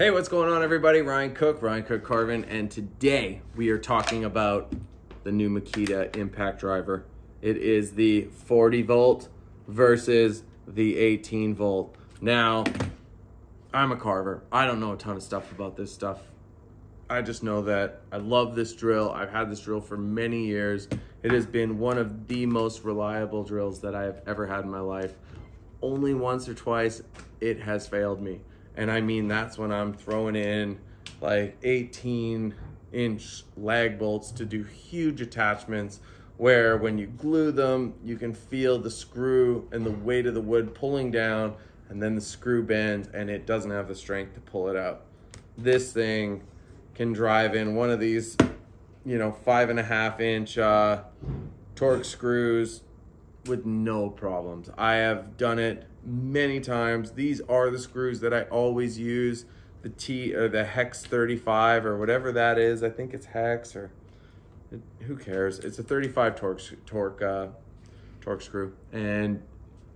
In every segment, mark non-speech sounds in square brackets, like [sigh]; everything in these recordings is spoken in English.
Hey, what's going on, everybody? Ryan Cook, Ryan Cook Carvin, and today we are talking about the new Makita impact driver. It is the 40 volt versus the 18 volt. Now, I'm a carver. I don't know a ton of stuff about this stuff. I just know that I love this drill. I've had this drill for many years. It has been one of the most reliable drills that I have ever had in my life. Only once or twice it has failed me. And I mean, that's when I'm throwing in like 18 inch lag bolts to do huge attachments where when you glue them, you can feel the screw and the weight of the wood pulling down and then the screw bends and it doesn't have the strength to pull it out. This thing can drive in one of these, you know, five and a half inch uh, Torx screws with no problems. I have done it many times. These are the screws that I always use. The T or the Hex 35 or whatever that is. I think it's Hex or who cares? It's a 35 Torx torque uh, Torx screw, and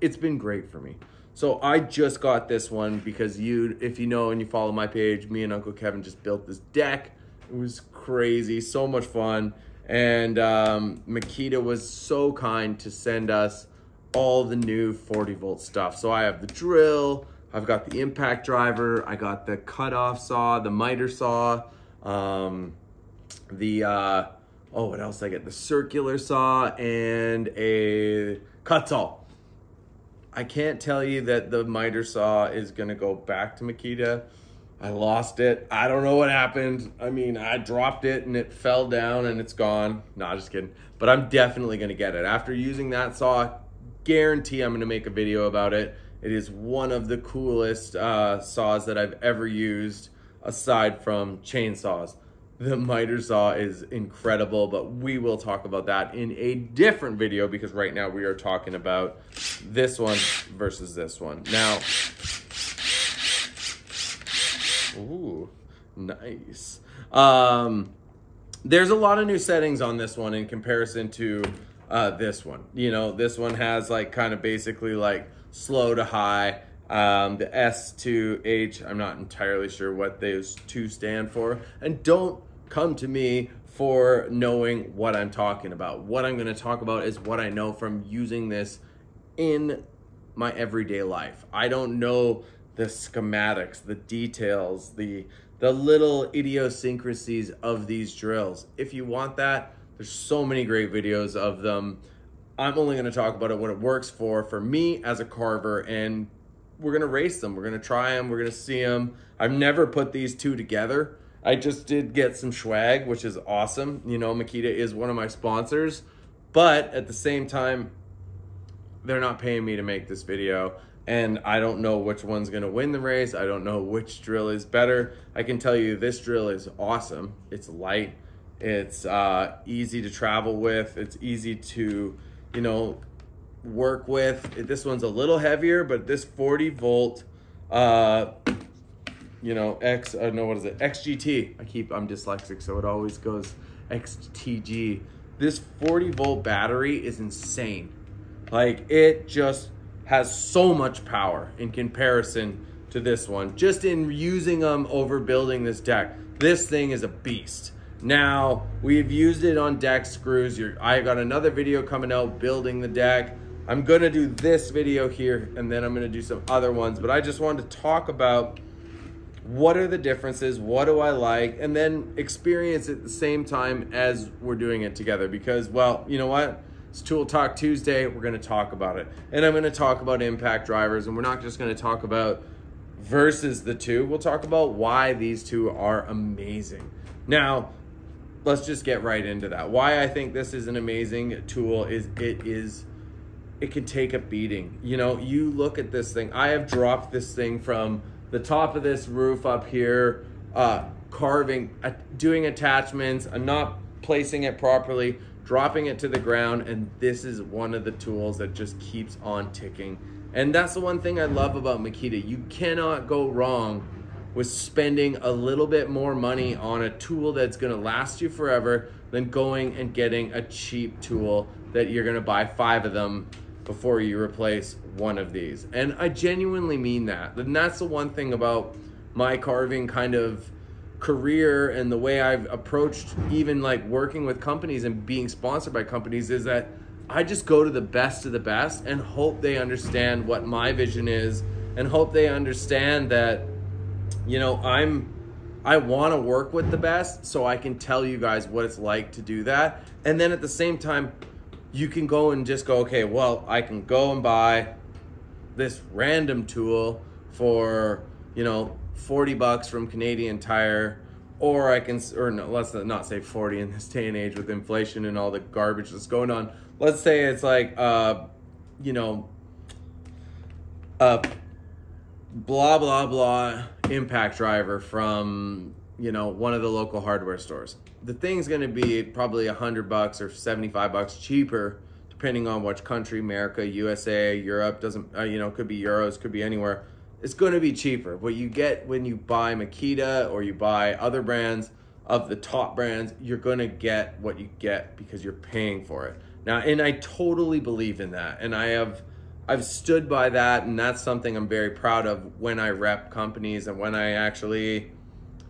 it's been great for me. So I just got this one because you, if you know and you follow my page, me and Uncle Kevin just built this deck. It was crazy, so much fun. And um, Makita was so kind to send us all the new 40 volt stuff. So I have the drill, I've got the impact driver, I got the cutoff saw, the miter saw, um, the, uh, oh, what else I get? The circular saw and a cut saw. I can't tell you that the miter saw is gonna go back to Makita. I lost it. I don't know what happened. I mean, I dropped it and it fell down and it's gone. No, just kidding. But I'm definitely gonna get it. After using that saw, guarantee I'm gonna make a video about it. It is one of the coolest uh, saws that I've ever used aside from chainsaws. The miter saw is incredible, but we will talk about that in a different video because right now we are talking about this one versus this one. Now, ooh, nice. Um, there's a lot of new settings on this one in comparison to uh, this one. You know, this one has like kind of basically like slow to high. Um, the S to H, I'm not entirely sure what those two stand for. And don't come to me for knowing what I'm talking about. What I'm going to talk about is what I know from using this in my everyday life. I don't know the schematics, the details, the the little idiosyncrasies of these drills. If you want that, there's so many great videos of them. I'm only going to talk about it what it works for for me as a carver and we're going to race them. We're going to try them. We're going to see them. I've never put these two together. I just did get some swag, which is awesome. You know, Makita is one of my sponsors, but at the same time, they're not paying me to make this video and I don't know which one's gonna win the race. I don't know which drill is better. I can tell you this drill is awesome. It's light, it's uh, easy to travel with, it's easy to, you know, work with. This one's a little heavier, but this 40 volt, uh, you know, X, uh, no, what is it? XGT. I keep, I'm dyslexic, so it always goes XTG. This 40 volt battery is insane. Like it just has so much power in comparison to this one. Just in using them over building this deck, this thing is a beast. Now, we've used it on deck screws. You're, I got another video coming out building the deck. I'm gonna do this video here and then I'm gonna do some other ones, but I just wanted to talk about what are the differences, what do I like, and then experience at the same time as we're doing it together because, well, you know what? It's Tool Talk Tuesday. We're to talk about it. And I'm to talk about impact drivers, and we're not just to talk about versus the two. We'll talk about why these two are amazing. Now, let's just get right into that. Why I think this is an amazing tool is it is it can take a beating. You know, you look at this thing. I have dropped this thing from the top of this roof up here, uh, carving, uh, doing attachments, and not placing it properly, dropping it to the ground, and this is one of the tools that just keeps on ticking. And that's the one thing I love about Makita. You cannot go wrong with spending a little bit more money on a tool that's gonna last you forever than going and getting a cheap tool that you're gonna buy five of them before you replace one of these. And I genuinely mean that. And that's the one thing about my carving kind of career and the way I've approached even like working with companies and being sponsored by companies is that I just go to the best of the best and hope they understand what my vision is and hope they understand that you know I'm I want to work with the best so I can tell you guys what it's like to do that. And then at the same time you can go and just go okay well I can go and buy this random tool for you know 40 bucks from Canadian Tire or I can or no, let's not say 40 in this [laughs] day and age with inflation and all the garbage that's going on. Let's say it's like uh you know a blah blah blah impact driver from you know one of the local hardware stores. The thing's going to be probably a hundred bucks or 75 bucks cheaper depending on which country america usa europe doesn't uh, you know could be euros could be anywhere. It's going to be cheaper. What you get when you buy makita or you buy other brands of the top brands you're going to get what you get because you're paying for it. Now, and I totally believe in that. And I have I've stood by that and that's something I'm very proud of when I rep companies and when I actually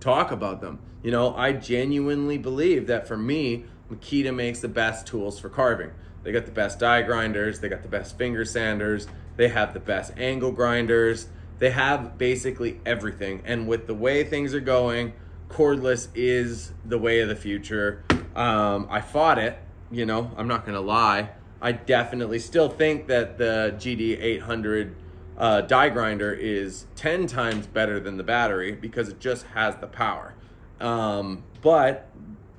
talk about them. You know, I genuinely believe that for me, Makita makes the best tools for carving. They got the best die grinders, they got the best finger sanders, they have the best angle grinders. They have basically everything. And with the way things are going, cordless is the way of the future. Um, I fought it you know, I'm not to lie. I definitely still think that the GD800 uh, die grinder is 10 times better than the battery because it just has the power. Um, but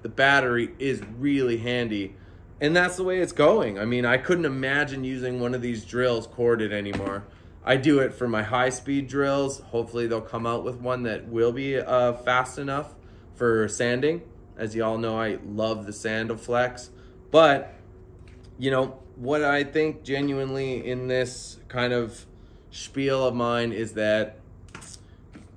the battery is really handy. And that's the way it's going. I mean, I couldn't imagine using one of these drills corded anymore. I do it for my high speed drills. Hopefully, they'll come out with one that will be uh, fast enough for sanding. As you all know, I love the Sand-O-Flex, But, you know, what I think genuinely in this kind of spiel of mine is that,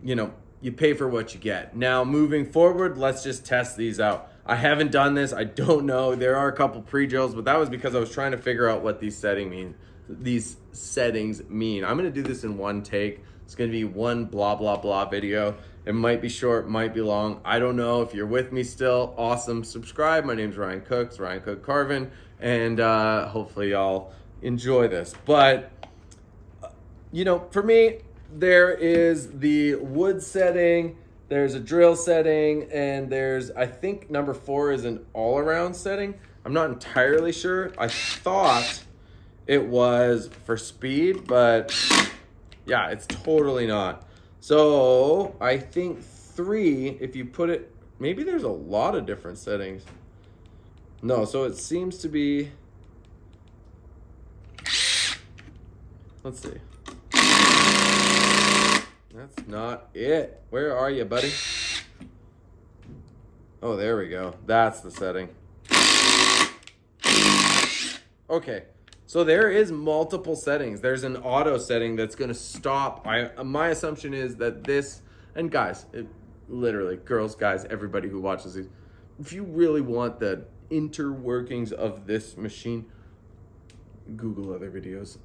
you know, you pay for what you get. Now, moving forward, let's just test these out. I haven't done this. I don't know. There are a couple pre-drills, but that was because I was trying to figure out what these setting mean. These settings mean. I'm gonna do this in one take. It's gonna be one blah blah blah video. It might be short, might be long. I don't know. If you're with me still, awesome. Subscribe. My name's Ryan Cooks, Ryan Cook Carvin, and uh, hopefully y'all enjoy this. But, you know, for me, there is the wood setting, there's a drill setting, and there's, I think number four is an all around setting. I'm not entirely sure. I thought it was for speed, but yeah, it's totally not. So I think three, if you put it, maybe there's a lot of different settings. No, so it seems to be, let's see. That's not it. Where are you, buddy? Oh, there we go. That's the setting. Okay. So there is multiple settings. There's an auto setting that's to stop. I, my assumption is that this, and guys, it, literally, girls, guys, everybody who watches these, if you really want the interworkings of this machine, Google other videos.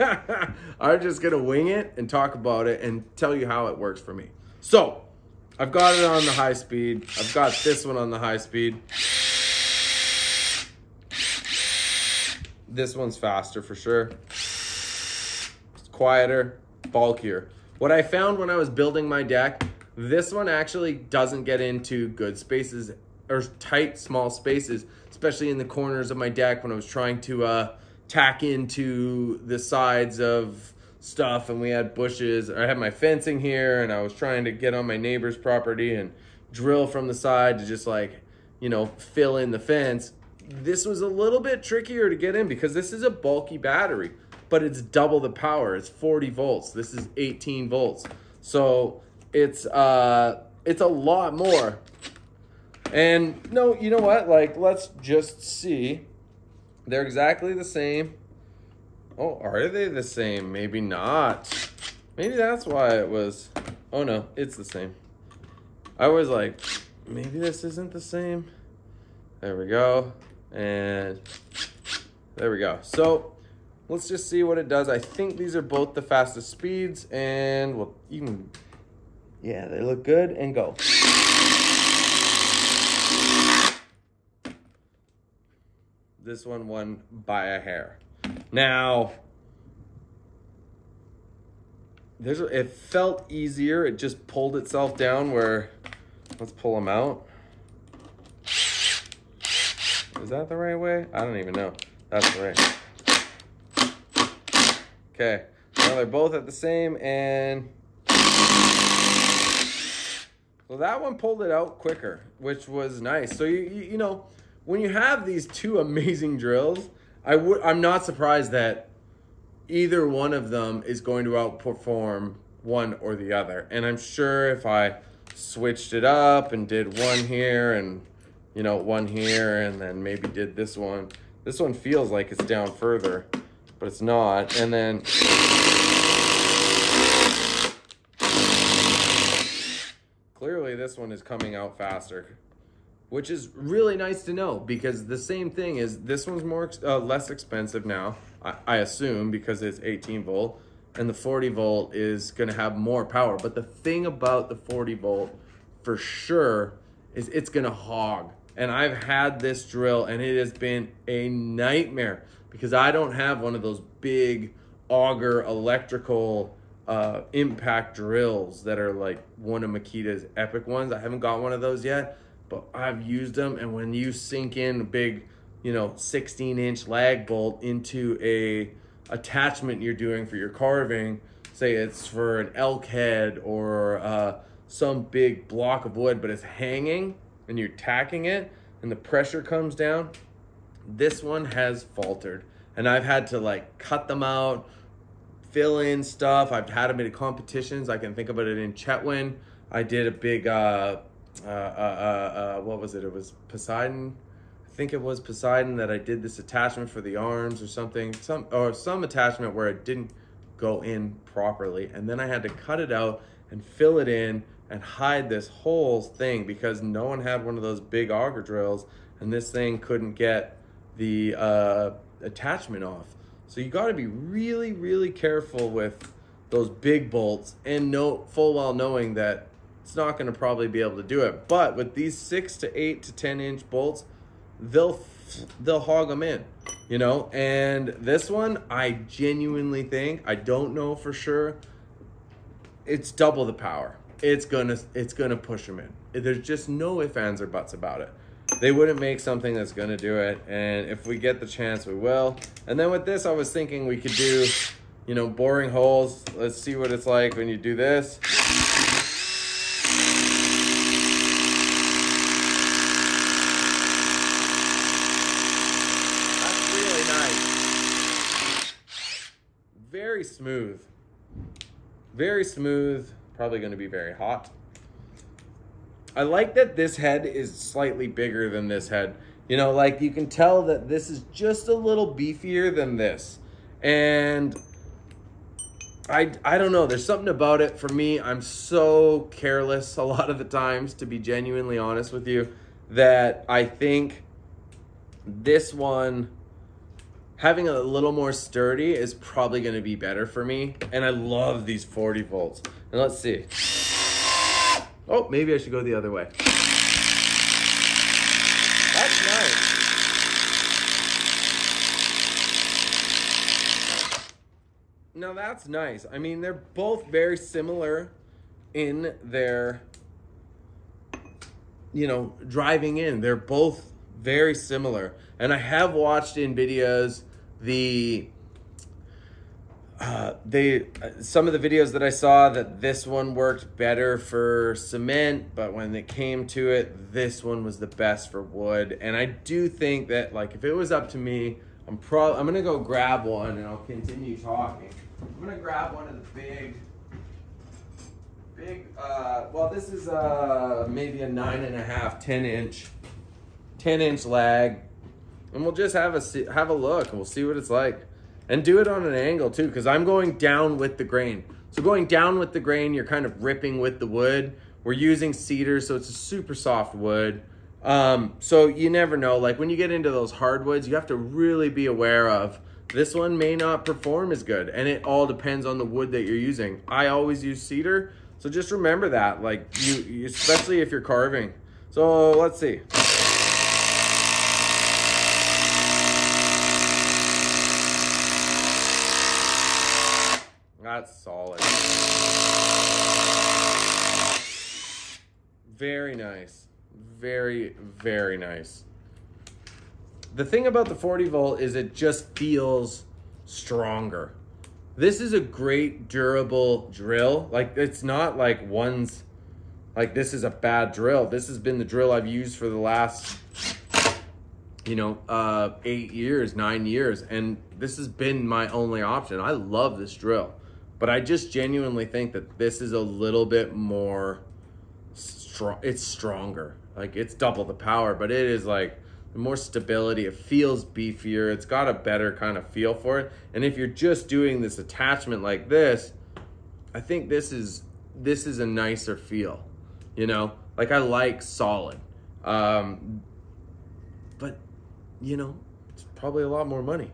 [laughs] I'm just to wing it and talk about it and tell you how it works for me. So, I've got it on the high speed. I've got this one on the high speed. This one's faster for sure. It's quieter, bulkier. What I found when I was building my deck, this one actually doesn't get into good spaces or tight, small spaces, especially in the corners of my deck when I was trying to uh, tack into the sides of stuff and we had bushes. I had my fencing here and I was trying to get on my neighbor's property and drill from the side to just like, you know, fill in the fence this was a little bit trickier to get in because this is a bulky battery, but it's double the power. It's 40 volts. This is 18 volts. So it's uh it's a lot more. And no, you know what? Like let's just see. They're exactly the same. Oh, are they the same? Maybe not. Maybe that's why it was. Oh no, it's the same. I was like, maybe this isn't the same. There we go. And there we go. So let's just see what it does. I think these are both the fastest speeds and well, can, Yeah, they look good and go. This one won by a hair. Now, there's it felt easier. It just pulled itself down where, let's pull them out. Is that the right way? I don't even know. That's the right. Okay, now they're both at the same and well, that one pulled it out quicker, which was nice. So you, you, you know, when you have these two [laughs] amazing drills, I would I'm not surprised that either one of them is going to outperform one or the other. And I'm sure if I switched it up and did one here and you know one here and then maybe did this one, this one feels like it's down further, but it's not. And then clearly this one is coming out faster which is really nice to know because the same thing is this one's more uh, less expensive now I, I, assume because it's 18 volt and the 40 volt is going to have more power. But the thing about the 40 volt for sure is it's going to hog and i've had this drill and it has been a nightmare because i don't have one of those big auger electrical uh, impact drills that are like one of makita's epic ones i haven't got one of those yet but I've used them. And when you sink in a big, you know, 16 inch lag bolt into a attachment you're doing for your carving, say it's for an elk head or uh, some big block of wood, but it's hanging and you're tacking it and the pressure comes down, this one has faltered. And I've had to like cut them out, fill in stuff. I've had them in competitions. I can think about it in Chetwynd. I did a big uh, uh, uh, uh, uh, what was it? It was Poseidon. I think it was Poseidon that I did this attachment for the arms or something, some or some attachment where it didn't go in properly, and then I had to cut it out and fill it in and hide this whole thing because no one had one of those big auger drills, and this thing couldn't get the uh, attachment off. So you got to be really, really careful with those big bolts and know full well knowing that it's not going to probably be able to do it. But with these six to eight to 10 inch bolts, they'll, they'll hog them in, you know? And this one, I genuinely think, I don't know for sure, it's double the power. It's gonna, it's gonna push them in. There's just no ifs, ands, or buts about it. They wouldn't make something that's gonna do it. And if we get the chance, we will. And then with this, I was thinking we could do, you know, boring holes. Let's see what it's like when you do this. That's really nice. Very smooth. Very smooth, probably gonna be very hot. I like that this head is slightly bigger than this head. You know, like you can tell that this is just a little beefier than this. And I, I don't know, there's something about it for me. I'm so careless [laughs] a lot of the times, to be genuinely honest with you, that I think this one having a little more sturdy is probably going to be better for me. And I love these 40 volts. And let's see. Oh, maybe I should go the other way. That's nice. Now that's nice. I mean, they're both very similar in their, you know, driving in. They're both very similar. And I have watched in videos the uh, they some of the videos that I saw that this one worked better for cement, but when it came to it, this one was the best for wood. And I do think that like if it was up to me, I'm pro I'm gonna go grab one and I'll continue talking. I'm gonna grab one of the big big uh well this is uh maybe a nine and a half, ten inch 10 inch lag. And we'll just have a have a look and we'll see what it's like. And do it on an angle too, because I'm going down with the grain. So going down with the grain, you're kind of ripping with the wood. We're using cedar, so it's a super soft wood. Um, so you never know. Like when you get into those hardwoods, you have to really be aware of this one may not perform as good. And it all depends on the wood that you're using. I always use cedar. So just remember that, like you, you especially if you're carving. So let's see. That's solid. Very nice. Very, very nice. The thing about the 40 volt is it just feels stronger. This is a great durable drill. Like it's not like one's like this is a bad drill. This has been the drill I've used for the last you know, uh, eight years, nine years, and this has been my only option. I love this drill, but I just genuinely think that this is a little bit more strong. It's stronger. Like it's double the power, but it is like more stability. It feels beefier. It's got a better kind of feel for it. And if you're just doing this attachment like this, I think this is this is a nicer feel. You know, like I like solid. Um, but you know, it's probably a lot more money.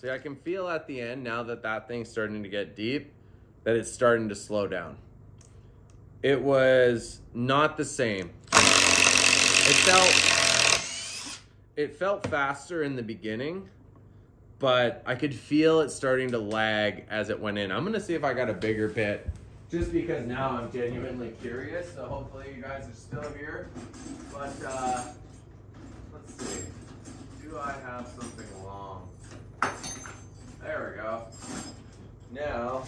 See, I can feel at the end now that that thing's starting to get deep that it's starting to slow down. It was not the same. It felt it felt faster in the beginning, but I could feel it starting to lag as it went in. I'm gonna see if I got a bigger bit, just because now I'm genuinely curious. So hopefully you guys are still here. But uh, let's see. Do I have something long? There we go. Now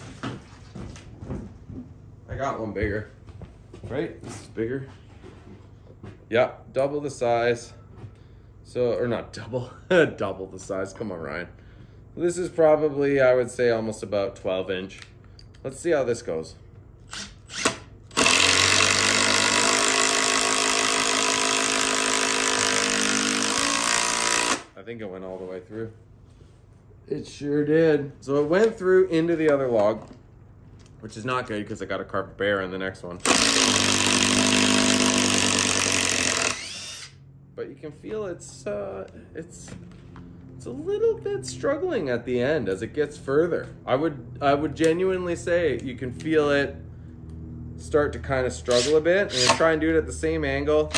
I got one bigger. Right? This is bigger. Yeah, double the size. So, or not double, [laughs] double the size. Come on, Ryan. This is probably, I would say, almost about 12 inch. Let's see how this goes. I think it went all the way through. It sure did. So it went through into the other log which is not good because I got a carved bear in the next one. But you can feel it's uh, it's it's a little bit struggling at the end as it gets further. I would I would genuinely say you can feel it start to kind of struggle a bit and try and do it at the same angle.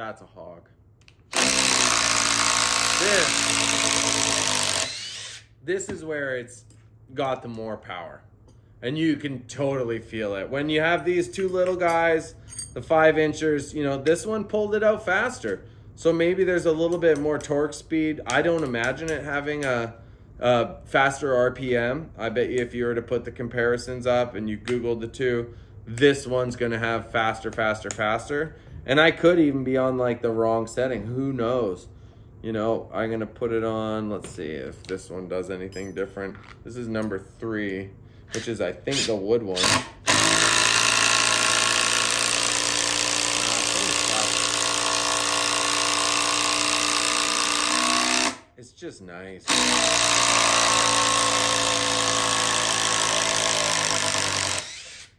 That's a hog. This, this is where it's got the more power. And you can totally feel it. When you have these two little guys, the five inchers, you know, this one pulled it out faster. So maybe there's a little bit more torque speed. I don't imagine it having a, a faster RPM. I bet you if you were to put the comparisons up and you Googled the two, this one's gonna have faster, faster, faster. And I could even be on like the wrong setting, who knows? you know, I'm going to put it on, let's see if this one does anything different. This is number three, which is, I think, the wood one. It's just nice.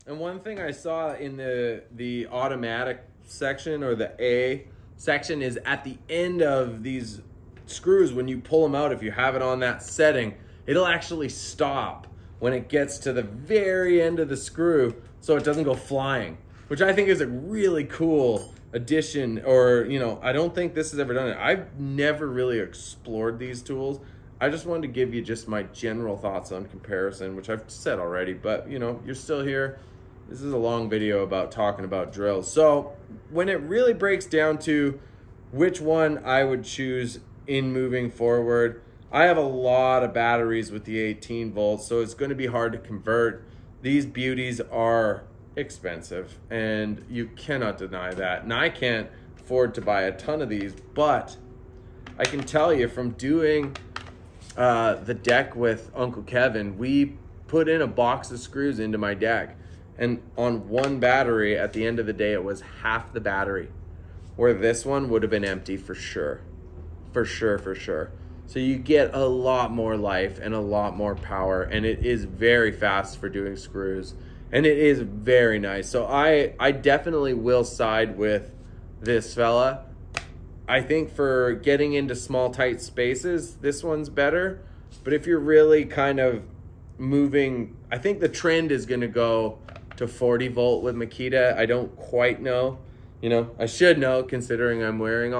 And one thing I saw in the the automatic section or the A section is at the end of these screws. When you pull them out if you have it on that setting it'll actually stop when it gets to the very end of the screw so it doesn't go flying which i think is a really cool addition or you know i don't think this has ever done it. I've never really explored these tools. I just wanted to give you just my general thoughts on comparison which i've said already but you know you're still here this is a long video about talking about drills. So when it really breaks down to which one I would choose in moving forward, I have a lot of batteries with the 18 volts, so it's going to be hard to convert. These beauties are expensive, and you cannot deny that. And I can't afford to buy a ton of these, but I can tell you from doing uh, the deck with Uncle Kevin, we put in a box of screws into my deck and on one battery, at the end of the day, it was half the battery. Where this one would have been empty for sure. For sure, for sure. So you get a lot more life and a lot more power, and it is very fast for doing screws. and it is very nice. So I I definitely will side with this fella. I think for getting into small tight spaces, this one's better. But if you're really kind of moving, I think the trend is going to go to 40 volt with Makita. I don't quite know. You know, I should know considering I'm wearing all